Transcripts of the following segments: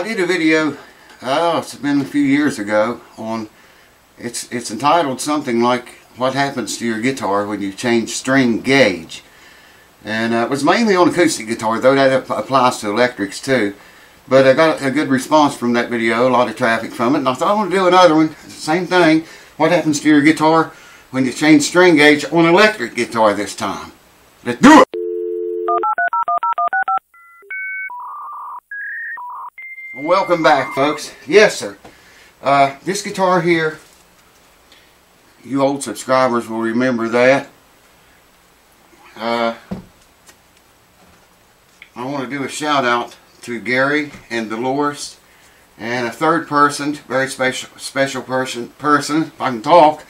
I did a video, oh, it's been a few years ago, on, it's, it's entitled something like, what happens to your guitar when you change string gauge. And uh, it was mainly on acoustic guitar, though that applies to electrics too. But I got a good response from that video, a lot of traffic from it, and I thought I want to do another one. Same thing, what happens to your guitar when you change string gauge on electric guitar this time. Let's do it! Welcome back, folks. Yes, sir. Uh, this guitar here, you old subscribers will remember that. Uh, I want to do a shout out to Gary and Dolores and a third person, very special special person, person if I can talk,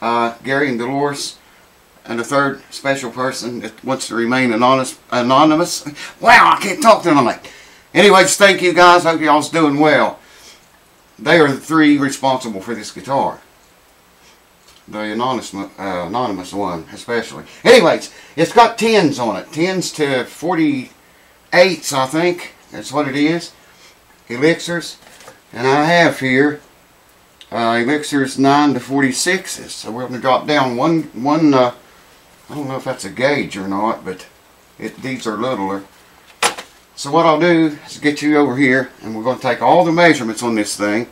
uh, Gary and Dolores, and a third special person that wants to remain anonymous. anonymous. Wow, I can't talk tonight. Anyways, thank you guys. Hope y'all's doing well. They are the three responsible for this guitar. The anonymous, uh, anonymous one, especially. Anyways, it's got 10s on it. 10s to 48s, I think. That's what it is. Elixirs. And I have here uh, Elixirs 9 to 46s. So we're going to drop down one, one uh, I don't know if that's a gauge or not, but it, these are littler. So what I'll do is get you over here and we're going to take all the measurements on this thing.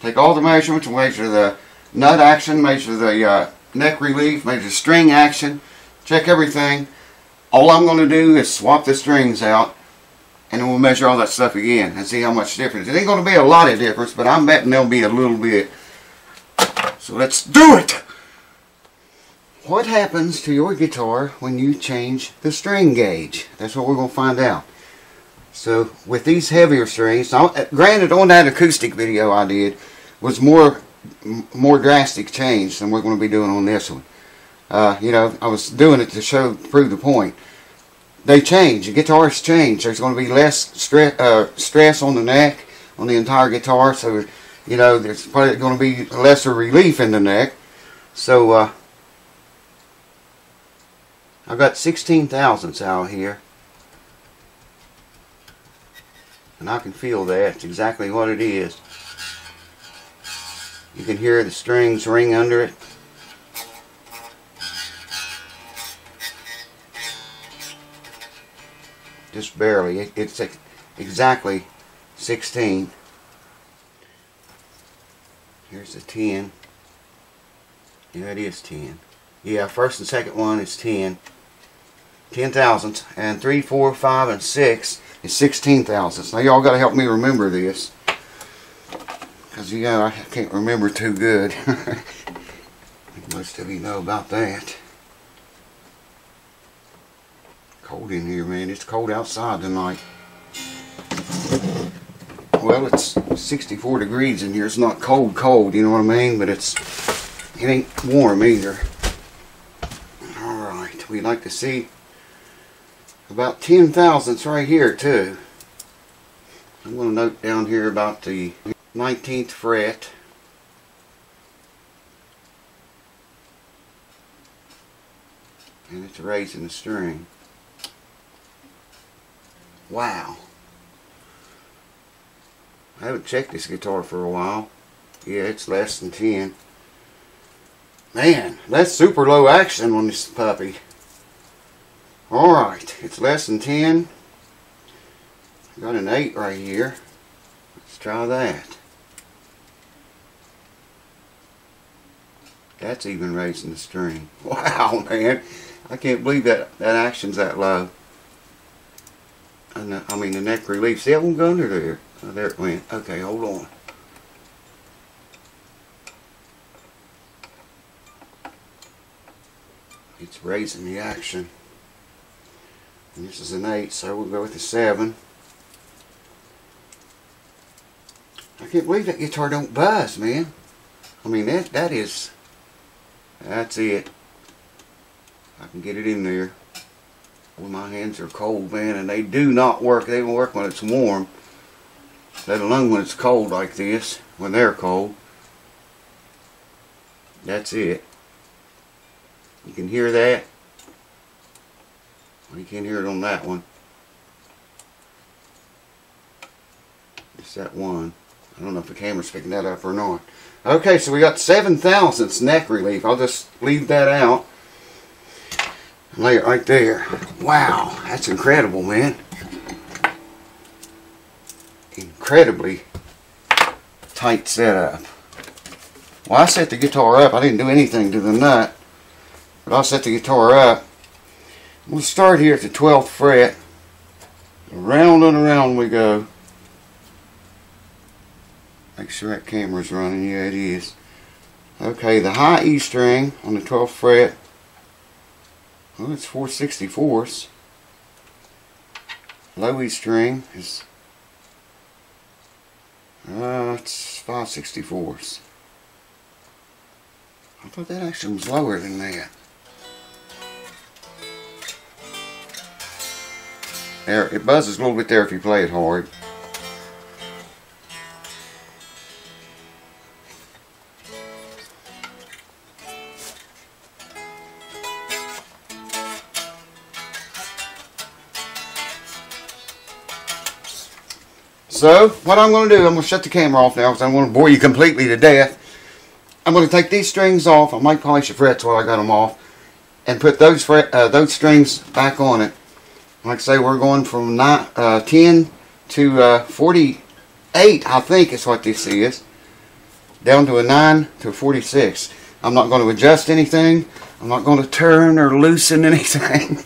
Take all the measurements and measure the nut action, measure the uh, neck relief, measure the string action, check everything. All I'm going to do is swap the strings out and then we'll measure all that stuff again and see how much difference. It ain't going to be a lot of difference, but I'm betting there'll be a little bit. So let's do it! What happens to your guitar when you change the string gauge? That's what we're going to find out. So with these heavier strings, now, granted on that acoustic video I did was more more drastic change than we're going to be doing on this one. Uh, you know, I was doing it to show prove the point. They change. The guitars change. There's going to be less stress uh, stress on the neck on the entire guitar. So you know, there's probably going to be lesser relief in the neck. So uh, I've got 16 thousandths out here. And I can feel that. It's exactly what it is. You can hear the strings ring under it. Just barely. It's exactly 16. Here's the 10. Yeah, it is 10. Yeah, first and second one is 10. 10 thousandths. And 3, 4, 5, and 6 is 16 thousandths. Now y'all got to help me remember this. Because yeah, I can't remember too good. Most of you know about that. Cold in here, man. It's cold outside tonight. Well, it's 64 degrees in here. It's not cold, cold, you know what I mean? But it's, it ain't warm either. Alright, we like to see about 10 thousandths right here too. I'm going to note down here about the 19th fret. And it's raising the string. Wow. I haven't checked this guitar for a while. Yeah, it's less than 10. Man, that's super low action on this puppy. Alright, it's less than 10. Got an 8 right here. Let's try that. That's even raising the string. Wow, man. I can't believe that, that action's that low. And the, I mean the neck relief. See that one go under there? Oh, there it went. Okay, hold on. It's raising the action. And this is an 8, so we'll go with the 7. I can't believe that guitar don't buzz, man. I mean, that that is, that's it. I can get it in there. Well, my hands are cold, man, and they do not work. They don't work when it's warm, let alone when it's cold like this, when they're cold. That's it. You can hear that. You can't hear it on that one. It's that one. I don't know if the camera's picking that up or not. Okay, so we got seven thousandths neck relief. I'll just leave that out. Lay it right there. Wow, that's incredible, man. Incredibly tight setup. Well, I set the guitar up. I didn't do anything to the nut. But I'll set the guitar up. We'll start here at the 12th fret. Around and around we go. Make sure that camera's running. Yeah, it is. Okay, the high E string on the 12th fret. Well, it's 464s. Low E string is uh, it's 564s. I thought that actually was lower than that. There, it buzzes a little bit there if you play it hard. So, what I'm going to do, I'm going to shut the camera off now because I want to bore you completely to death. I'm going to take these strings off. I might polish the frets while I got them off. And put those fret, uh, those strings back on it. Like I say, we're going from nine, uh, 10 to uh, 48, I think is what this is. Down to a 9 to a 46. I'm not going to adjust anything. I'm not going to turn or loosen anything.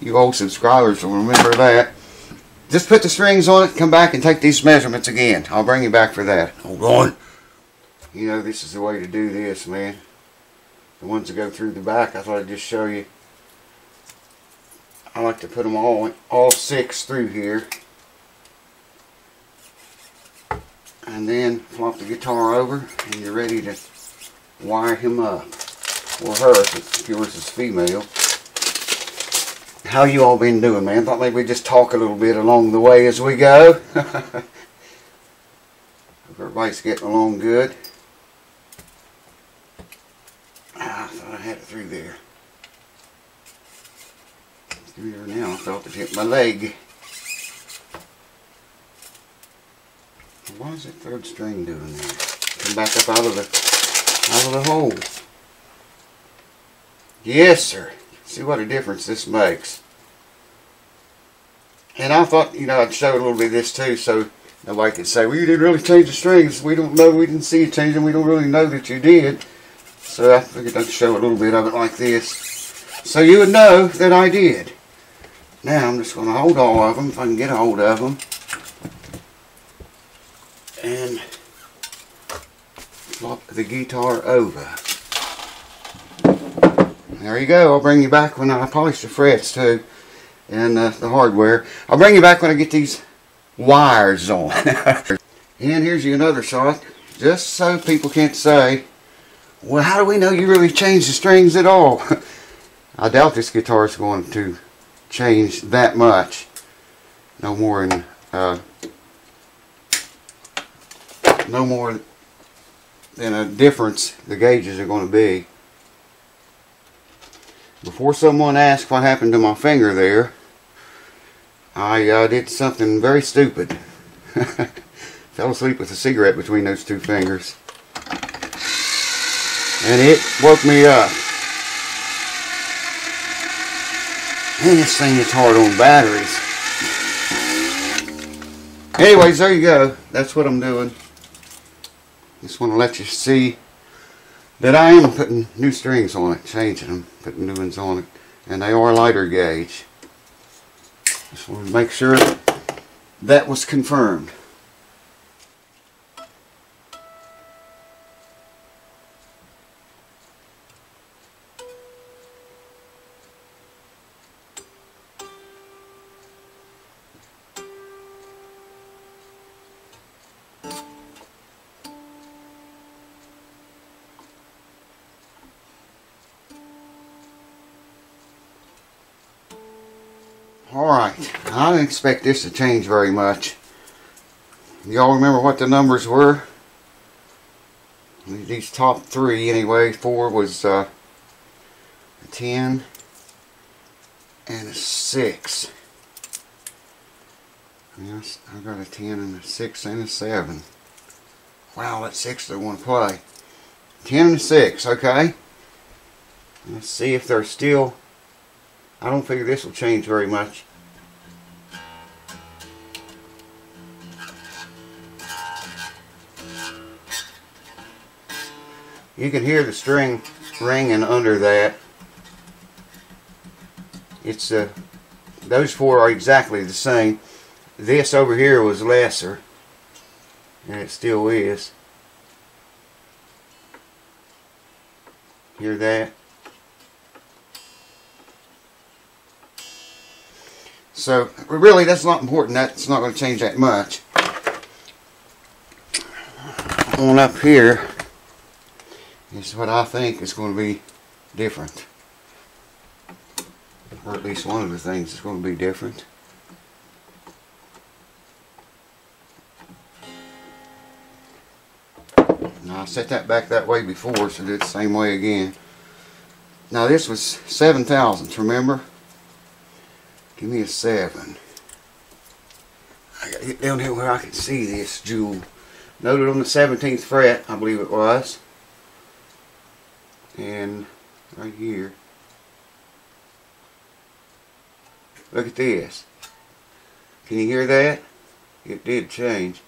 you old subscribers will remember that. Just put the strings on it, come back and take these measurements again. I'll bring you back for that. Hold on. You know, this is the way to do this, man. The ones that go through the back, I thought I'd just show you. I like to put them all, all six through here. And then flop the guitar over and you're ready to wire him up. Or her, if yours is female. How you all been doing, man? Thought maybe we'd just talk a little bit along the way as we go. Everybody's getting along good. Ah, I thought I had it through there. Through there now. I felt it hit my leg. Why is that third string doing that? Come back up out of the out of the hole. Yes, sir. See what a difference this makes. And I thought, you know, I'd show a little bit of this too, so nobody could say, well, you didn't really change the strings. We don't know, we didn't see you change them. We don't really know that you did. So I figured I'd show a little bit of it like this. So you would know that I did. Now I'm just going to hold all of them, if I can get a hold of them. And flop the guitar over. There you go. I'll bring you back when I polish the frets too. And uh, the hardware. I'll bring you back when I get these wires on. and here's you another shot. Just so people can't say, well, how do we know you really changed the strings at all? I doubt this guitar is going to change that much. No more than, uh, no more than a difference the gauges are going to be. Before someone asks what happened to my finger there, I uh, did something very stupid. Fell asleep with a cigarette between those two fingers. And it woke me up. And this thing is hard on batteries. Anyways, there you go. That's what I'm doing. Just want to let you see that I am putting new strings on it, changing them, putting new ones on it, and they are lighter gauge. Just want to make sure that was confirmed. Alright, I didn't expect this to change very much. Y'all remember what the numbers were? These top three anyway. Four was uh, a 10 and a 6. Yes, I got a 10 and a 6 and a 7. Wow, that 6 they want to play. 10 and a 6, okay. Let's see if they're still... I don't figure this will change very much. You can hear the string ringing under that. It's uh, those four are exactly the same. This over here was lesser, and it still is. Hear that? So really, that's not important. That's not going to change that much. On up here is what I think is going to be different. Or at least one of the things is going to be different. Now I set that back that way before, so do it the same way again. Now this was seven thousandths, remember? Give me a seven. I gotta get down here where I can see this jewel. Noted on the 17th fret, I believe it was. And right here. Look at this. Can you hear that? It did change.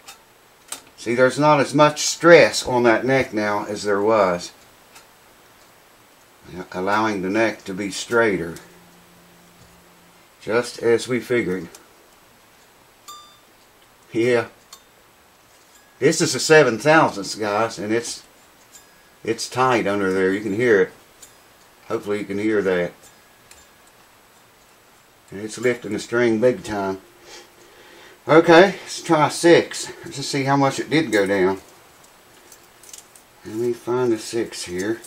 See, there's not as much stress on that neck now as there was. Allowing the neck to be straighter. Just as we figured. Yeah. This is a seven thousandths, guys, and it's it's tight under there. You can hear it. Hopefully you can hear that. And it's lifting the string big time. Okay, let's try six. Let's just see how much it did go down. Let me find the six here.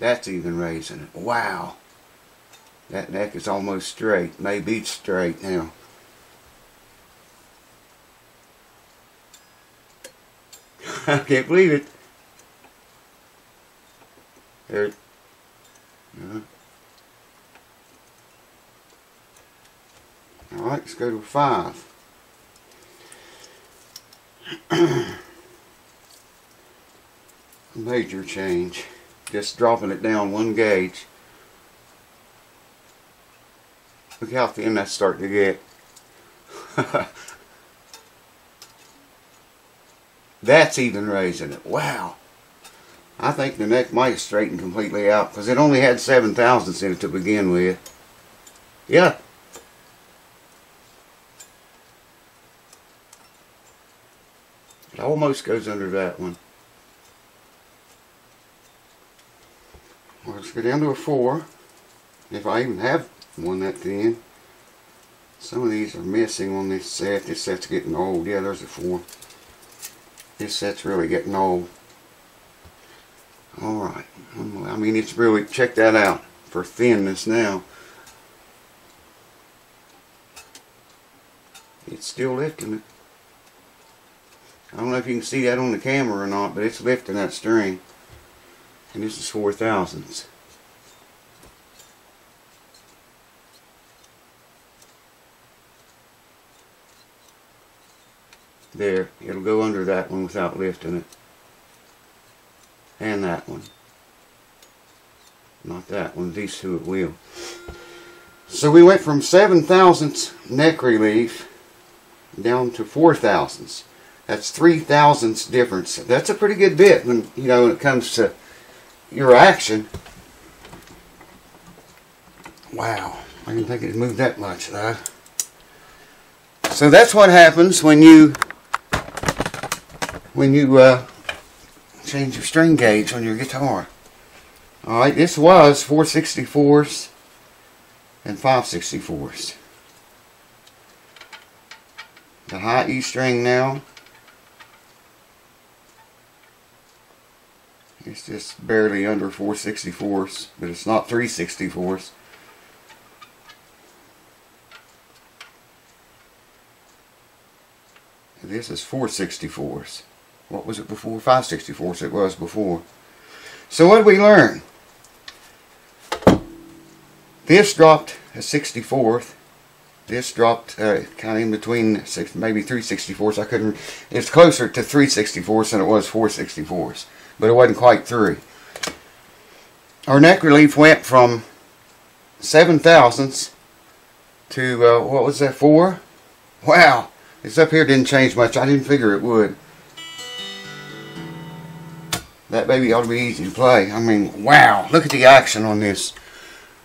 That's even raising it. Wow. That neck is almost straight. Maybe it's straight now. I can't believe it. There. Uh, Alright, let's go to five. Major change. Just dropping it down one gauge. Look how thin that's starting to get. that's even raising it. Wow. I think the neck might straighten completely out because it only had seven thousandths in it to begin with. Yeah. It almost goes under that one. Well, let's go down to a four. If I even have one that thin. Some of these are missing on this set. This set's getting old. Yeah, there's a four. This set's really getting old. Alright. I mean, it's really, check that out for thinness now. It's still lifting it. I don't know if you can see that on the camera or not, but it's lifting that string. And this is four thousandths. There, it'll go under that one without lifting it. And that one. Not that one, these two it will. So we went from seven thousandths neck relief down to four thousandths. That's three thousandths difference. That's a pretty good bit when you know when it comes to your action. Wow, I didn't think it moved that much though. So that's what happens when you when you uh, change your string gauge on your guitar. Alright, this was 464s and 564s. The high E string now It's just barely under 464s, but it's not 364s. This is 464s. What was it before? 564s it was before. So what did we learn? This dropped a 64th. This dropped uh, kind of in between six, maybe 364s. I couldn't. It's closer to 364s than it was 464s, but it wasn't quite three. Our neck relief went from seven thousandths to uh, what was that four? Wow, this up here didn't change much. I didn't figure it would. That baby ought to be easy to play. I mean, wow, look at the action on this.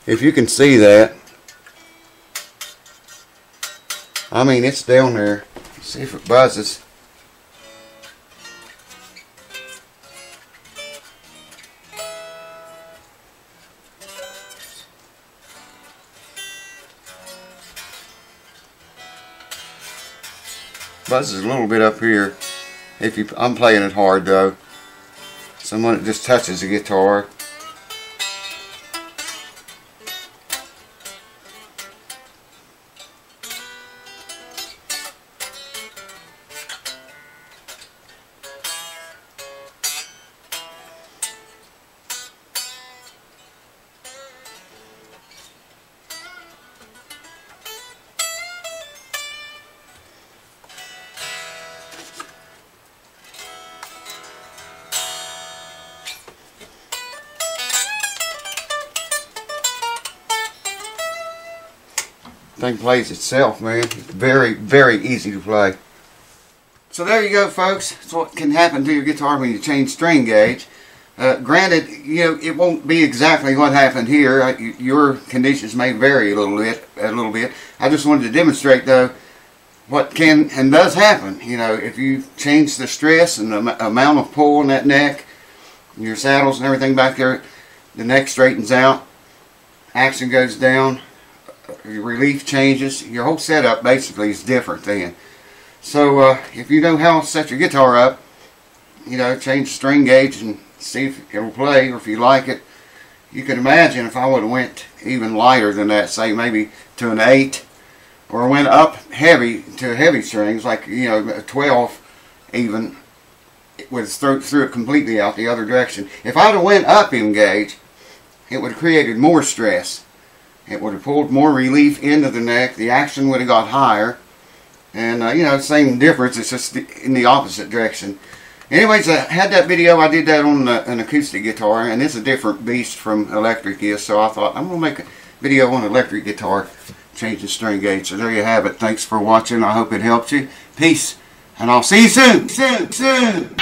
If you can see that. I mean, it's down there. Let's see if it buzzes. Buzzes a little bit up here. If you, I'm playing it hard though. Someone just touches the guitar. Thing plays itself, man. Very, very easy to play. So there you go, folks. That's what can happen to your guitar when you change string gauge. Uh, granted, you know, it won't be exactly what happened here. Uh, your conditions may vary a little bit. A little bit. I just wanted to demonstrate, though, what can and does happen. You know, if you change the stress and the amount of pull in that neck, your saddles and everything back there, the neck straightens out, action goes down, your relief changes, your whole setup basically is different then. So uh, if you know how to set your guitar up, you know, change the string gauge and see if it'll play or if you like it. You can imagine if I would have went even lighter than that, say maybe to an 8 or went up heavy to heavy strings like, you know, a 12 even with throw, threw it completely out the other direction. If I'd have went up in gauge, it would have created more stress it would have pulled more relief into the neck. The action would have got higher. And, uh, you know, same difference. It's just in the opposite direction. Anyways, I had that video. I did that on uh, an acoustic guitar. And it's a different beast from electric is. So I thought, I'm going to make a video on electric guitar. Change the string gauge. So there you have it. Thanks for watching. I hope it helped you. Peace. And I'll see you soon. Soon. Soon.